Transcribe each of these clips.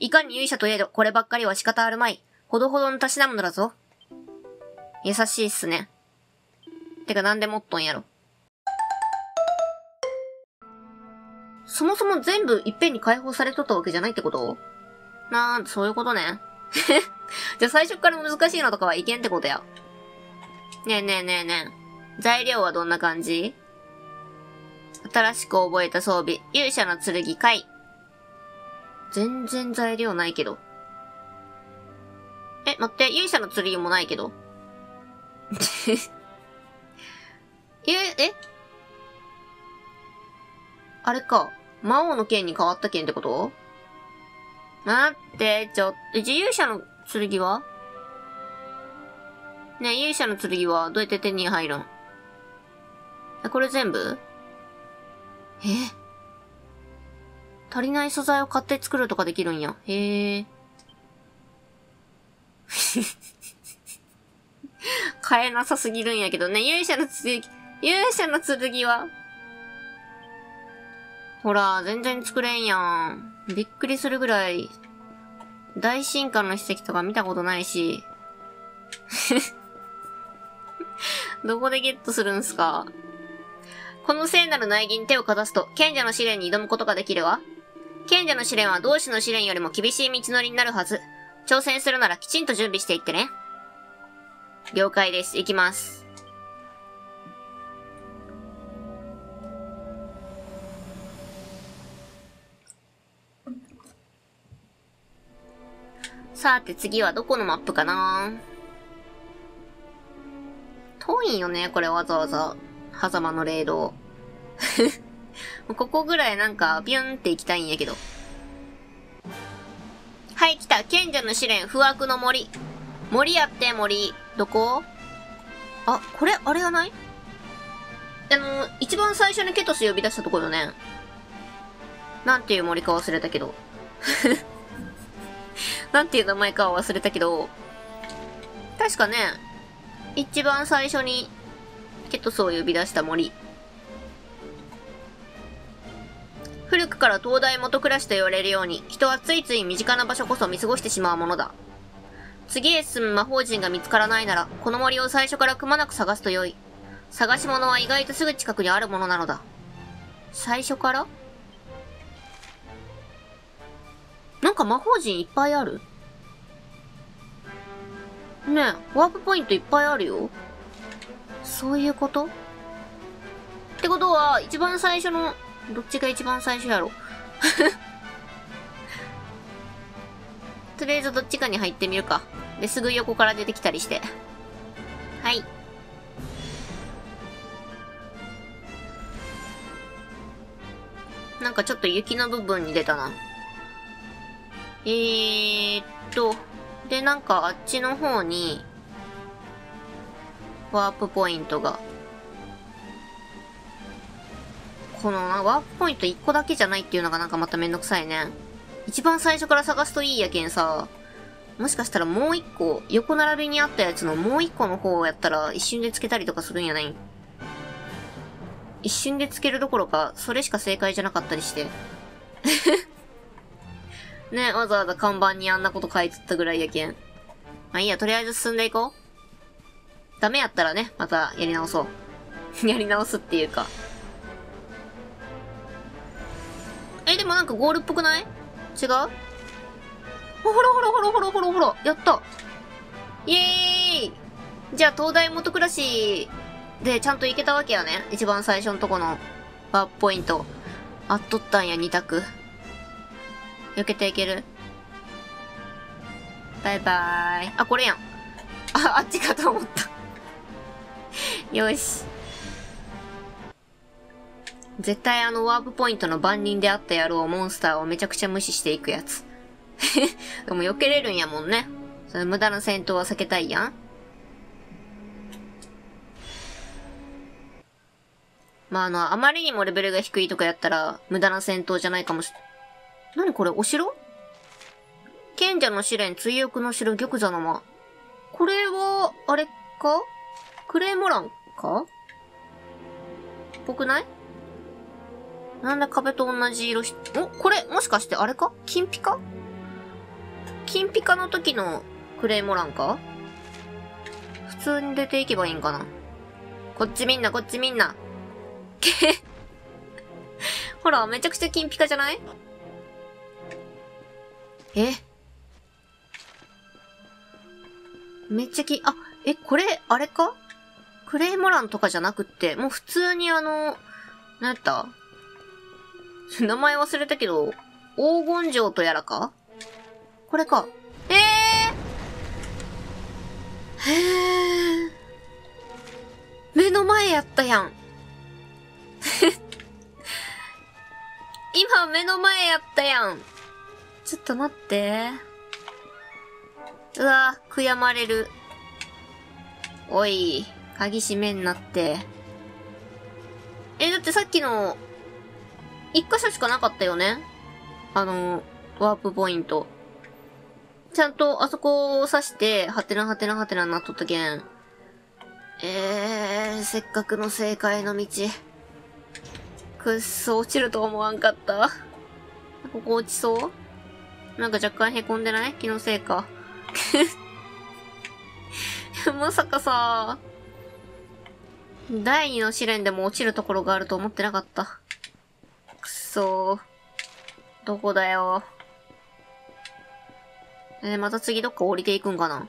いかに勇者といえど、こればっかりは仕方あるまい。ほどほどのたしなものだぞ。優しいっすね。てかなんでもっとんやろ。そもそも全部いっぺんに解放されとったわけじゃないってこと？なんそういうことね。じゃあ最初から難しいのとかはいけんってことや。ねえねえねえねえ。材料はどんな感じ？新しく覚えた装備、勇者の剣い。全然材料ないけど。え、待って、勇者の剣もないけど。え、え？あれか。魔王の剣に変わった剣ってこと？待って、ちょ、自由者の剣は？ね勇者の剣はどうやって手に入るん、これ全部？え？足りない素材を買って作るとかできるんや。へえ。買えなさすぎるんやけどね。勇者の剣、勇者の剣はほら、全然作れんやん。びっくりするぐらい、大進化の史跡とか見たことないし。どこでゲットするんすか？この聖なる苗木に手をかざすと、賢者の試練に挑むことができるわ。賢者の試練は同志の試練よりも厳しい道のりになるはず。挑戦するならきちんと準備していってね。了解です。行きます。さて次はどこのマップかな遠いよね、これわざわざ。狭間の霊道。ここぐらいなんか、ビュンって行きたいんやけど。はい、来た。賢者の試練、不惑の森。森やって、森。どこ？あ、これ、あれがない？あの、一番最初にケトス呼び出したところね。なんていう森か忘れたけど。なんていう名前かは忘れたけど、確かね、一番最初にケトスを呼び出した森。古くから東大元暮らしと言われるように、人はついつい身近な場所こそ見過ごしてしまうものだ。次へ進む魔法陣が見つからないなら、この森を最初からくまなく探すと良い。探し物は意外とすぐ近くにあるものなのだ。最初から？なんか魔法陣いっぱいある？ねえ、ワープポイントいっぱいあるよ。そういうこと？ってことは、一番最初の、どっちが一番最初やろ？とりあえずどっちかに入ってみるか。で、すぐ横から出てきたりして。はい。なんかちょっと雪の部分に出たな。えーっと、で、なんかあっちの方に、ワープポイントが。このな、ワープポイント1個だけじゃないっていうのがなんかまためんどくさいね。一番最初から探すといいやけんさ、もしかしたらもう一個、横並びにあったやつのもう一個の方をやったら一瞬でつけたりとかするんやない？一瞬でつけるどころか、それしか正解じゃなかったりして。ね、わざわざ看板にあんなこと書いてったぐらいやけん。まあいいや、とりあえず進んでいこう。ダメやったらね、またやり直そう。やり直すっていうか。え、でもなんかゴールっぽくない？違う？ほらほらほらほらほらほら、やったイエーイじゃあ東大元暮らしでちゃんと行けたわけやね。一番最初のとこのバーポイント。あっとったんや、二択。避けていける？バイバーイ。あ、これやん。あ、あっちかと思った。よし。絶対あのワープポイントの番人であった野郎モンスターをめちゃくちゃ無視していくやつ。でも避けれるんやもんね。その無駄な戦闘は避けたいやん。まあ、あの、あまりにもレベルが低いとかやったら、無駄な戦闘じゃないかもし、何これお城？賢者の試練、追憶の城、玉座の間。これは、あれか？クレーモランか？ぽくない？なんで壁と同じ色し、お、これ、もしかしてあれか？金ピカ？金ピカの時のクレイモランか？普通に出ていけばいいんかな？こっちみんな、こっちみんな。けほら、めちゃくちゃ金ピカじゃない？え？めっちゃき、あ、え、これ、あれか？クレイモランとかじゃなくって、もう普通にあの、なんやった？名前忘れたけど、黄金城とやらか？これか。えー、へー。目の前やったやん。今目の前やったやん。ちょっと待って。うわ、悔やまれる。おい、鍵閉めんなって。え、だってさっきの、一箇所しかなかったよねあの、ワープポイント。ちゃんとあそこを刺して、はてなはてなはてなになっとったけん。えー、せっかくの正解の道。くっそ、落ちると思わんかった。ここ落ちそう？なんか若干凹んでない？気のせいか。まさかさ、第二の試練でも落ちるところがあると思ってなかった。そー。どこだよ。えー、また次どっか降りていくんかな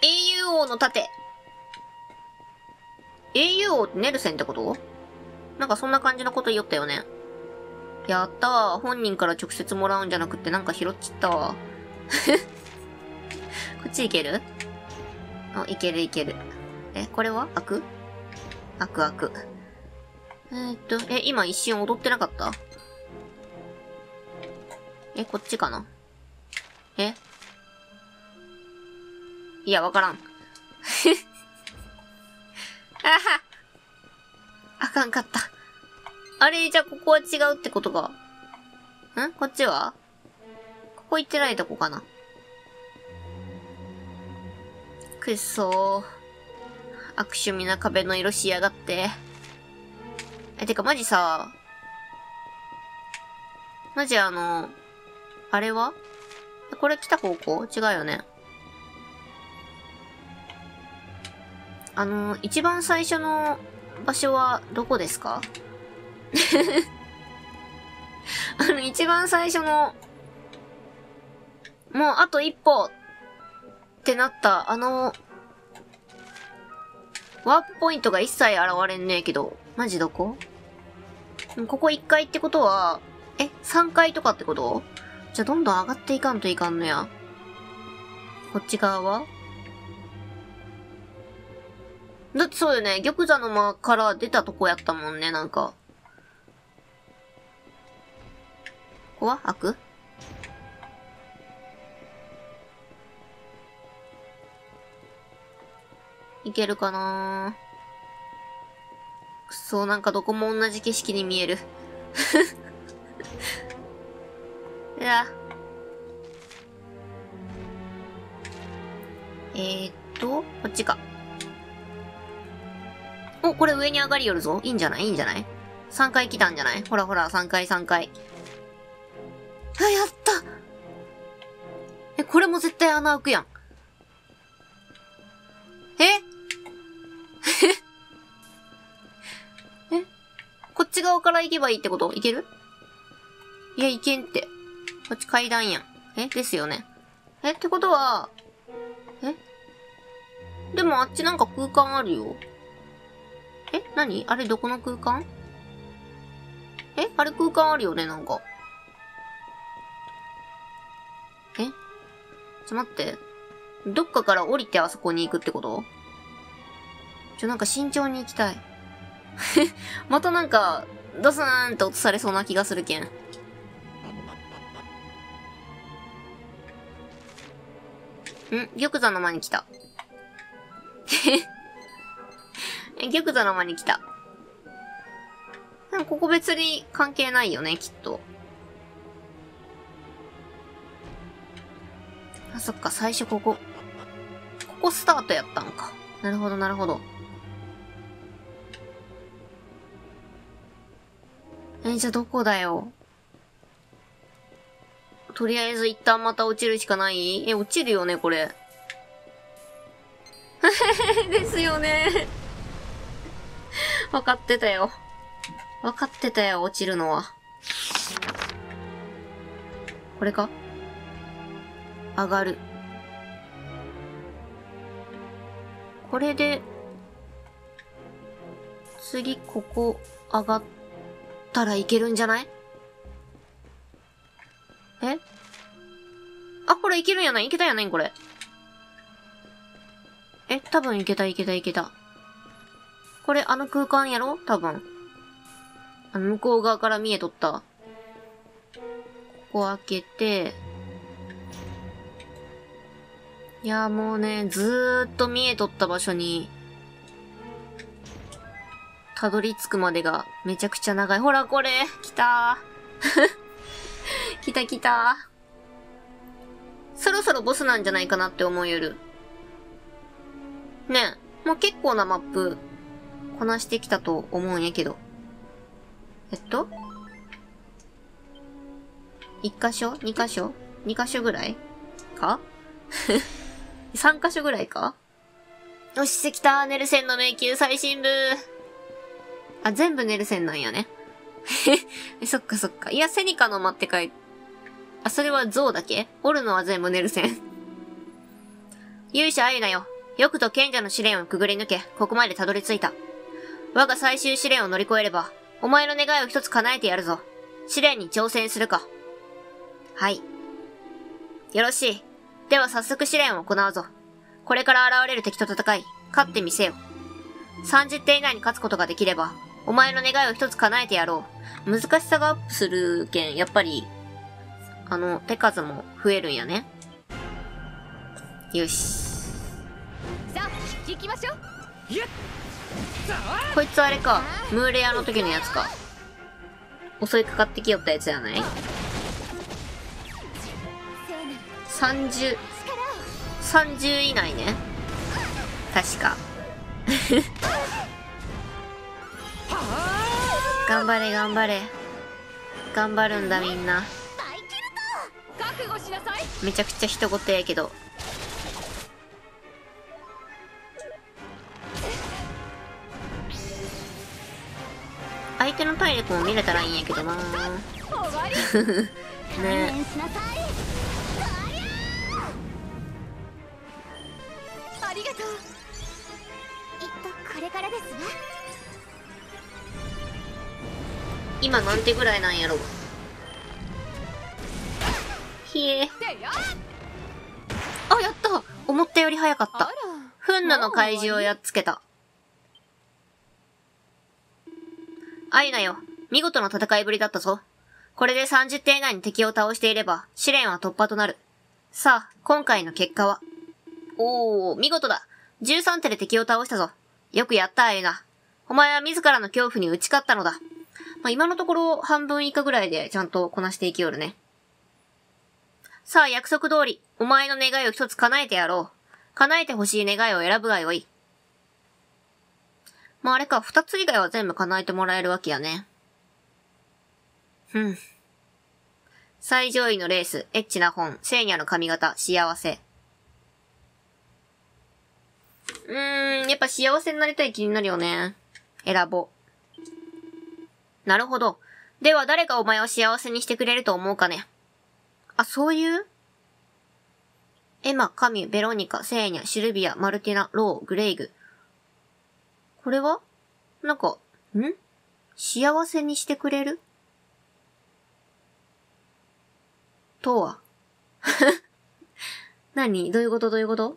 英雄王の盾。英雄王ってネルセンってこと？なんかそんな感じのこと言おったよね。やったわ。本人から直接もらうんじゃなくてなんか拾っちったわ。こっち行ける？あ、いけるいける。え、これは？開く開く開く。えー、っと、え、今一瞬踊ってなかった？え、こっちかな？え？いや、わからん。あはあかんかった。あれ、じゃあここは違うってことか。ん？こっちは？ここ行ってないとこかな？くっそー。悪趣味な壁の色しやがって。え、てかマジさ、マジあの、あれは？これ来た方向？違うよね。あの、一番最初の場所はどこですか？あの、一番最初の、もうあと一歩ってなった、あの、ワープポイントが一切現れんねえけど、マジどこ？ここ1階ってことは、え、3階とかってこと？じゃあどんどん上がっていかんといかんのや。こっち側は？だってそうよね。玉座の間から出たとこやったもんね、なんか。ここは？開くいけるかなぁくそ、なんかどこも同じ景色に見える。いや。えー、っと、こっちか。お、これ上に上がりよるぞ。いいんじゃない？いいんじゃない ?3 回来たんじゃない？ほらほら、3回3回。あ、やったえ、これも絶対穴開くやん。ええ？ち側から行けばいいってこと？いける？いや、いけんって。こっち階段やん。え？ですよね。え？ってことは、え？でもあっちなんか空間あるよ。え？何？あれどこの空間？え？あれ空間あるよねなんか。え？ちょっと待って。どっかから降りてあそこに行くってこと？ちょ、なんか慎重に行きたい。またなんか、ドスーンって落とされそうな気がするけん。ん？玉座の間に来た。え玉座の間に来た。でもここ別に関係ないよね、きっと。あ、そっか、最初ここ。ここスタートやったんか。なるほど、なるほど。え、じゃあどこだよ？とりあえず一旦また落ちるしかない？え、落ちるよね、これ。ですよね。わかってたよ。わかってたよ、落ちるのは。これか？上がる。これで、次ここ上がってたらいけるんじゃない？え？あ、これいけるんやない？いけたやないこれ。え、多分いけたいけたいけた。これあの空間やろ？多分。あの向こう側から見えとった。ここ開けて、いや、もうね、ずーっと見えとった場所に、たどり着くまでがめちゃくちゃ長い。ほら、これ。来た。ー。来た来た。そろそろボスなんじゃないかなって思うよる。ねもう結構なマップ、こなしてきたと思うんやけど。えっと？一箇所？二箇所？二箇所ぐらい？か？三箇所ぐらいか？よし、してきた。ネルセンの迷宮最新部。あ、全部ネルセンなんやね。そっかそっか。いや、セニカの間って書いあ、それはゾウだけ？おるのは全部ネルセン。勇者あゆなよ。よくと賢者の試練をくぐり抜け、ここまでたどり着いた。我が最終試練を乗り越えれば、お前の願いを一つ叶えてやるぞ。試練に挑戦するか。はい。よろしい。では早速試練を行うぞ。これから現れる敵と戦い、勝ってみせよ。30点以内に勝つことができれば、お前の願いを一つ叶えてやろう。難しさがアップするけん、やっぱり、あの、手数も増えるんやね。よし。行きましょう。こいつあれか。ムーレアの時のやつか。襲いかかってきよったやつじゃない？30 30以内ね。確か頑張れ頑張れ。頑張るんだみんな。めちゃくちゃ人ごとやけど。相手の体力も見れたらいいんやけどな。ね。ありがとう。きっとこれからですわ今何手ぐらいなんやろひえあやった思ったより早かったフンヌの怪獣をやっつけたアイナよ、見事な戦いぶりだったぞ。これで30点以内に敵を倒していれば、試練は突破となる。さあ、今回の結果は。おー、見事だ。13手で敵を倒したぞ。よくやった、アイナ。お前は自らの恐怖に打ち勝ったのだ。まあ、今のところ半分以下ぐらいでちゃんとこなしていきよるね。さあ、約束通り、お前の願いを一つ叶えてやろう。叶えてほしい願いを選ぶがよい。まああれか、二つ以外は全部叶えてもらえるわけやね。ふん。最上位のレース、エッチな本、聖ニャの髪型、幸せ。うーん、やっぱ幸せになりたい気になるよね。選ぼう。なるほど。では誰がお前を幸せにしてくれると思うかね？あ、そういう？エマ、カミュ、ベロニカ、セーニャ、シルビア、マルティナ、ロー、グレイグ。これは？なんか、ん？幸せにしてくれる？とは？何？どういうこと？どういうこと？ん？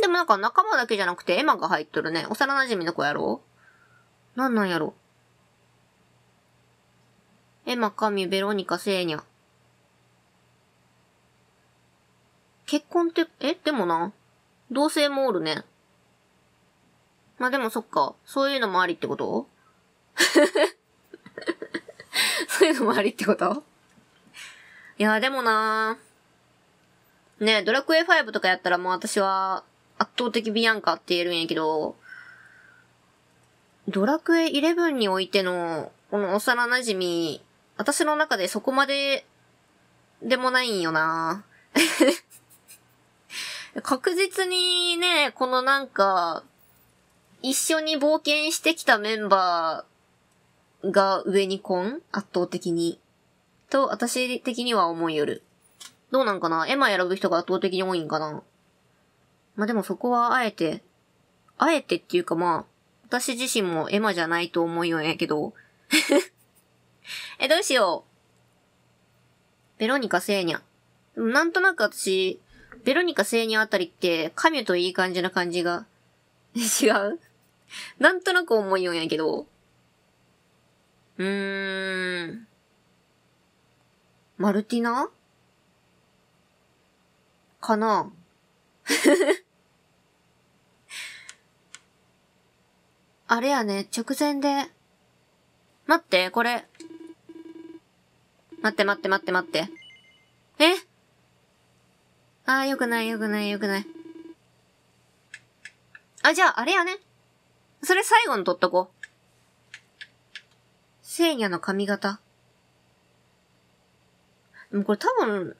でもなんか仲間だけじゃなくてエマが入っとるね。幼馴染の子やろ？なんなんやろ？エマ、カミ、ベロニカ、セーニャ。結婚って、えでもな。同性もおるね。まあでもそっか。そういうのもありってこと？そういうのもありってこと？いや、でもなねドラクエ5とかやったらもう私は圧倒的ビアンカって言えるんやけど、ドラクエ11においての、この幼馴染、私の中でそこまででもないんよな 確実にね、このなんか、一緒に冒険してきたメンバーが上にコン圧倒的に。と、私的には思いよる。どうなんかな？エマ選ぶ人が圧倒的に多いんかな？まあ、でもそこはあえて、あえてっていうかまあ、私自身もエマじゃないと思うよんやけど。え、どうしよう。ベロニカ・セーニャ。なんとなく私、ベロニカ・セーニャあたりって、カミュといい感じな感じが、違う？なんとなく思いよんやけど。うーん。マルティナ？かな？あれやね、直前で。待って、これ。待って待って待って待って。え？ああ、よくないよくないよくない。あ、じゃあ、あれやね。それ最後に撮っとこう。聖夜の髪型。でもこれ多分、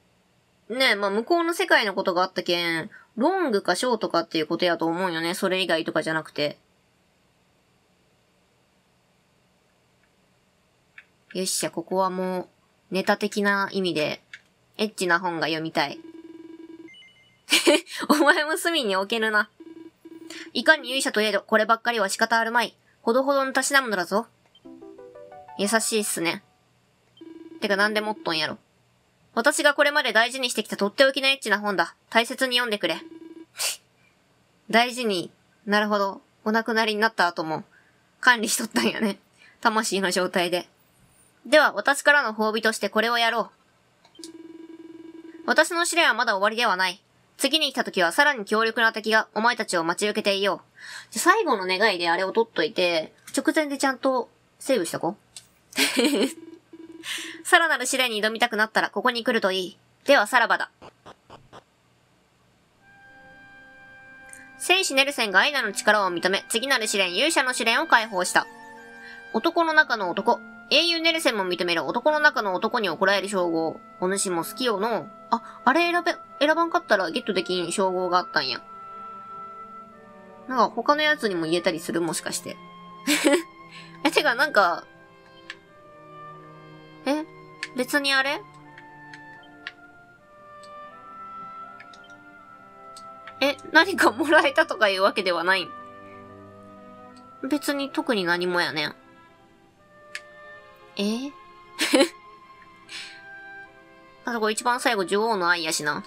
ねまあ向こうの世界のことがあったけん、ロングかショートかっていうことやと思うよね。それ以外とかじゃなくて。よっしゃ、ここはもう、ネタ的な意味で、エッチな本が読みたい。お前も隅に置けるな。いかに勇者といえど、こればっかりは仕方あるまい。ほどほどのたしなものだぞ。優しいっすね。てかなんでもっとんやろ。私がこれまで大事にしてきたとっておきのエッチな本だ。大切に読んでくれ。大事に、なるほど。お亡くなりになった後も、管理しとったんやね。魂の状態で。では、私からの褒美としてこれをやろう。私の試練はまだ終わりではない。次に来た時はさらに強力な敵がお前たちを待ち受けていよう。じゃ、最後の願いであれを取っといて、直前でちゃんとセーブしとこう。さらなる試練に挑みたくなったらここに来るといい。ではさらばだ。戦士ネルセンがアイナの力を認め、次なる試練、勇者の試練を解放した。男の中の男、英雄ネルセンも認める男の中の男に怒られる称号。お主も好きよの。あ、あれ選べ、選ばんかったらゲットできん称号があったんや。なんか他のやつにも言えたりするもしかして。え、てかなんか、え別にあれ？え、何かもらえたとかいうわけではない別に特に何もやねん。え？あそこ一番最後女王の愛やしな。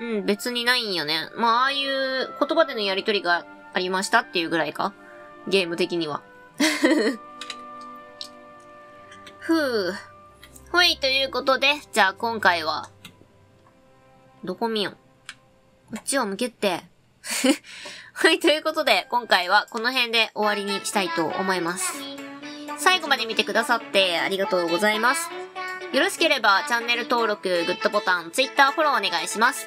うん、別にないんよね。まあ、ああいう言葉でのやりとりがありましたっていうぐらいか？ゲーム的には。ふう。ほい、ということで、じゃあ今回は、どこ見よこっちを向けって。はい、ということで、今回はこの辺で終わりにしたいと思います。最後まで見てくださってありがとうございます。よろしければチャンネル登録、グッドボタン、Twitter フォローお願いします。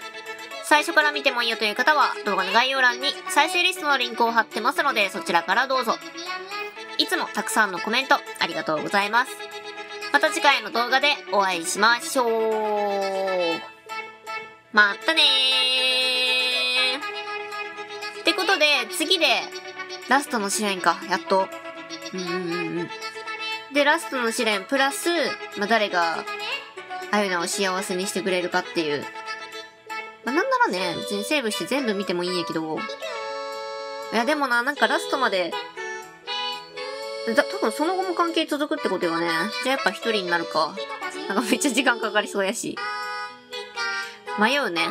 最初から見てもいいよという方は動画の概要欄に再生リストのリンクを貼ってますのでそちらからどうぞ。いつもたくさんのコメントありがとうございます。また次回の動画でお会いしましょう。またねー。ってことで、次で、ラストの試練か、やっと。うんうんうん。で、ラストの試練、プラス、まあ、誰が、あゆなを幸せにしてくれるかっていう。まあ、なんならね、別にセーブして全部見てもいいんやけど。いや、でもな、なんかラストまで、だ、多分その後も関係続くってことよね。じゃあやっぱ一人になるか。なんかめっちゃ時間かかりそうやし。迷うね。